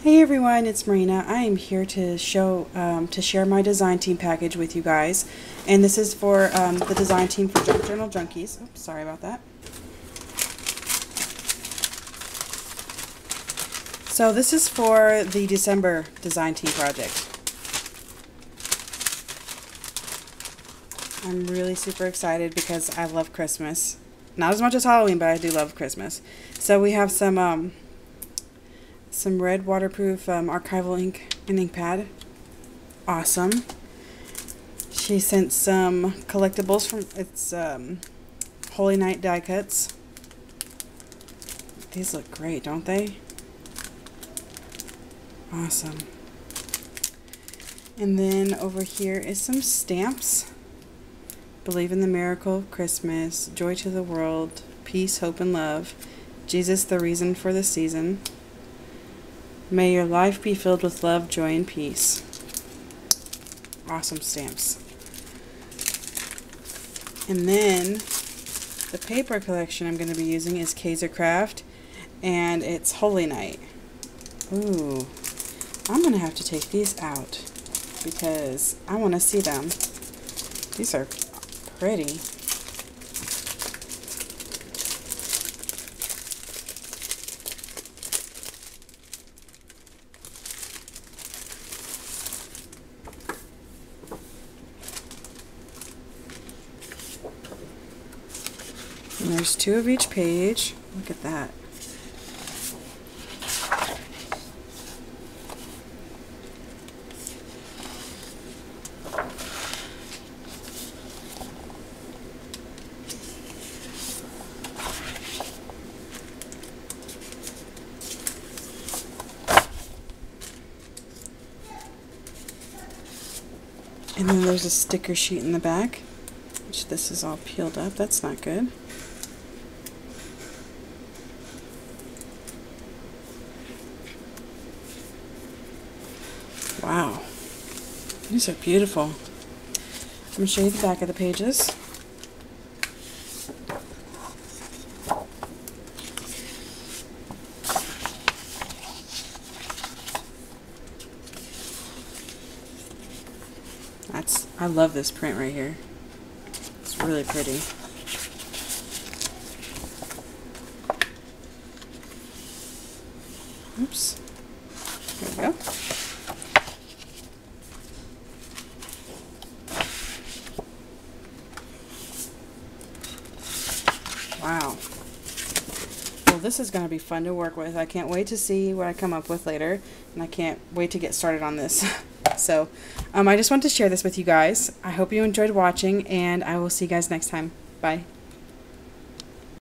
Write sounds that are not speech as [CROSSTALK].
Hey everyone, it's Marina. I am here to show um, to share my design team package with you guys, and this is for um, the design team for Junk Journal Junkies. Oops, sorry about that. So this is for the December design team project. I'm really super excited because I love Christmas. Not as much as Halloween, but I do love Christmas. So we have some um, some red waterproof um, archival ink and ink pad. Awesome. She sent some collectibles from its um, Holy Night die cuts. These look great, don't they? Awesome. And then over here is some stamps. Believe in the miracle of Christmas, joy to the world, peace, hope, and love. Jesus, the reason for the season. May your life be filled with love, joy, and peace. Awesome stamps. And then the paper collection I'm going to be using is Kaisercraft, and it's Holy Night. Ooh, I'm going to have to take these out because I want to see them. These are pretty. And there's two of each page. Look at that. And then there's a sticker sheet in the back, which this is all peeled up. That's not good. Wow. These are beautiful. I'm going to show you the back of the pages. That's I love this print right here. It's really pretty. Oops. There we go. Wow. Well, this is going to be fun to work with. I can't wait to see what I come up with later, and I can't wait to get started on this. [LAUGHS] so, um, I just want to share this with you guys. I hope you enjoyed watching, and I will see you guys next time. Bye.